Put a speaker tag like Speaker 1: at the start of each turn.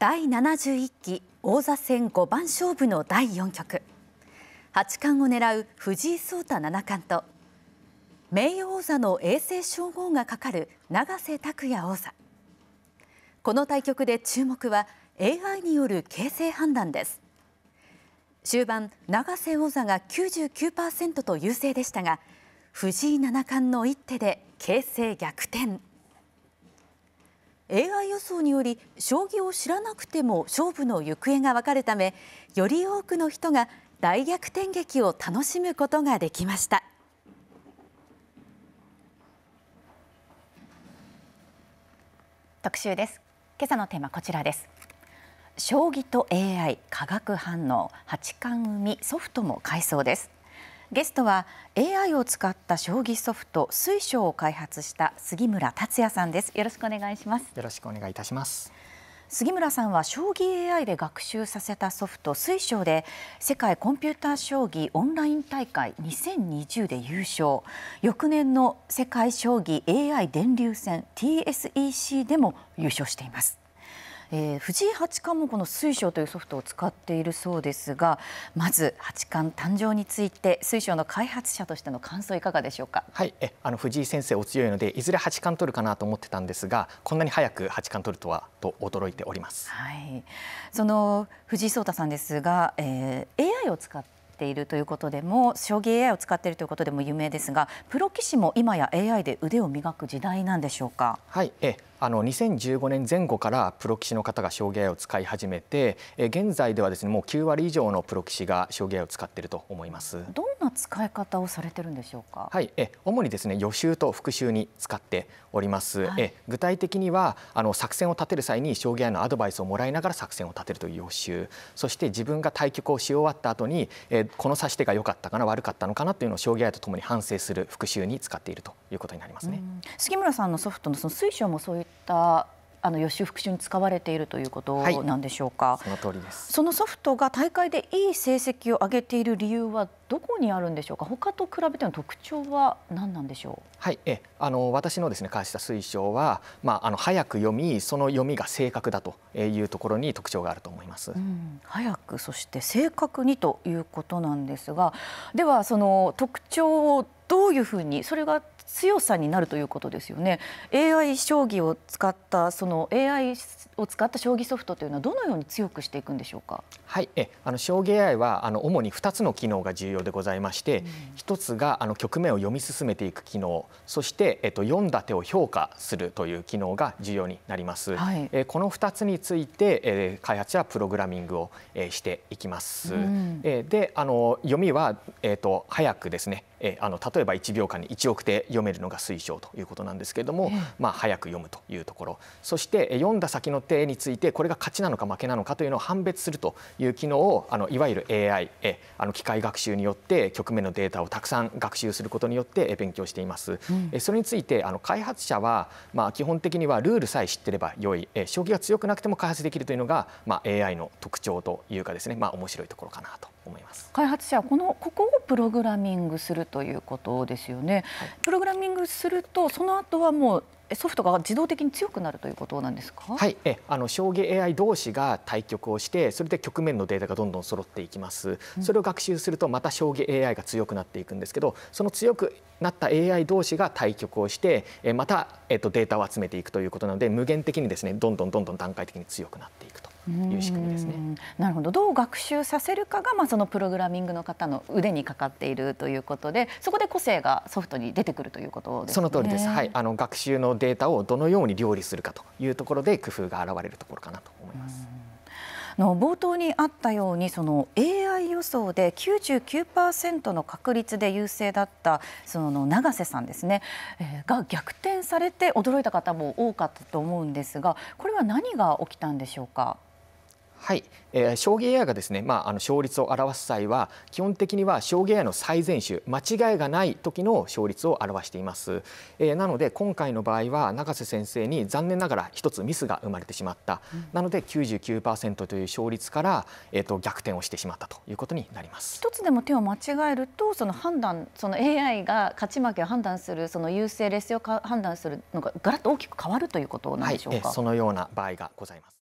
Speaker 1: 第71期王座戦五番勝負の第4局。八冠を狙う藤井聡太七冠と名誉王座の永世称号がかかる永瀬拓矢王座。この対局で注目は AI による形勢判断です。終盤永瀬王座が99%と優勢でしたが藤井七冠の一手で形勢逆転。AI 予想により将棋を知らなくても勝負の行方がわかるためより多くの人が大逆転劇を楽しむことができました。
Speaker 2: 特集です。今朝のテーマこちらです。将棋と AI 化学反応八冠生みソフトも改装です。ゲストは AI を使った将棋ソフト水晶を開発した杉村達也さんです。よろしくお願いします。
Speaker 3: よろしくお願いいたします。
Speaker 2: 杉村さんは将棋 AI で学習させたソフト水晶で世界コンピューター将棋オンライン大会2020で優勝。翌年の世界将棋 AI 電流戦 TSEC でも優勝していますえー、藤井八冠もこの水晶というソフトを使っているそうですがまず八冠誕生について水晶の開発者としての感想いかがでしょうか？
Speaker 3: はい。えあの藤井先生お強いのでいずれ八冠取るかなと思ってたんですがこんなに早く八冠取るとはと驚いております、
Speaker 2: はい、その藤井聡太さんですが、えー、AI を使ってているということでも将棋 AI を使っているということでも有名ですがプロ棋士も今や AI で腕を磨く時代なんでしょうか？
Speaker 3: はい。えあの2015年前後からプロ棋士の方が将棋 AI を使い始めてえ現在ではですねもう9割以上のプロ棋士が将棋 AI を使っていると思います。
Speaker 2: どんな使い方をされてるんでしょうか？
Speaker 3: はいえ主にですね予習と復習に使っております、はい、え具体的にはあの作戦を立てる際に将棋 AI のアドバイスをもらいながら作戦を立てるという予習。そして自分が対局をし終わった後にえこの指し手が良かったかな悪かったのかなというのを将棋 AI とともに反省する復習に使っているということになりますね。
Speaker 2: 杉村さんのソフトのその水晶もそういったあの予習復習に使われているということなんでしょうか、はい、
Speaker 3: その通りです。
Speaker 2: そのソフトが大会でいい成績を上げている理由はどこにあるんでしょうか？他と比べての特徴は何なんでしょう？
Speaker 3: はい。えあの私のですね開発した推奨は、まあ、あの早く読みその読みが正確だというところに特徴があると思います、うん、
Speaker 2: 早くそして正確にということなんですがではその特徴をどういうふうにそれが強さになるということですよね。AI 将棋を使ったその AI を使った将棋ソフトというのはどのように強くしていくんでしょうか？
Speaker 3: はい。えあの将棋 AI はあの主に2つの機能が重要でございまして、うん、1つがあの局面を読み進めていく機能そして、えっと、読んだ手を評価するという機能が重要になります、はい、えこの2つについて、え開発者はプログラミングを、えしていきます、うん、えであの読みは、えっと、早くですねえあの例えば1秒間に1億手読めるのが推奨ということなんですけれども、まあ、早く読むというところ。そして読んだ先の手についてこれが勝ちなのか負けなのかというのを判別するという機能をあのいわゆる AI えあの機械学習によって局面のデータをたくさん学習することによって勉強しています。うん、それについてあの開発者は、まあ、基本的にはルールさえ知ってれば良いえ将棋が強くなくても開発できるというのが、まあ、AI の特徴というかですね、まあ、面白いところかなと思います
Speaker 2: 開発者はこのここをプログラミングするということですよね、はい、プログラミングするとその後はもうソフトが自動的に強くなるということなんですか？
Speaker 3: はい、えあの将棋 AI 同士が対局をしてそれで局面のデータがどんどん揃っていきます。それを学習するとまた将棋 AI が強くなっていくんですけど、その強くなった AI 同士が対局をしてえまたえっとデータを集めていくということなので無限的にですねどんどんどんどん段階的に強くなっていくと。いう仕組みですね。
Speaker 2: なるほど。どう学習させるかがまあそのプログラミングの方の腕にかかっているということで、そこで個性がソフトに出てくるということですね。
Speaker 3: その通りです。はい。あの学習のデータをどのように料理するかというところで工夫が現れるところかなと思います。
Speaker 2: の冒頭にあったようにその AI 予想で99%の確率で優勢だったその永瀬さんですね、えー、が逆転されて驚いた方も多かったと思うんですがこれは何が起きたんでしょうか？
Speaker 3: はい、えー、将棋 AI がですね、まあ、あの勝率を表す際は基本的には将棋 AI の最善手間違いがない時の勝率を表しています、えー、なので今回の場合は永瀬先生に残念ながら一つミスが生まれてしまった、うん、なので99%という勝率から、えーと、逆転をしてしまったということになります。
Speaker 2: 一つでも手を間違えるとその判断その AI が勝ち負けを判断するその優勢劣勢を判断するのがガラッと大きく変わるということなんでしょうか、
Speaker 3: はい、そのような場合がございます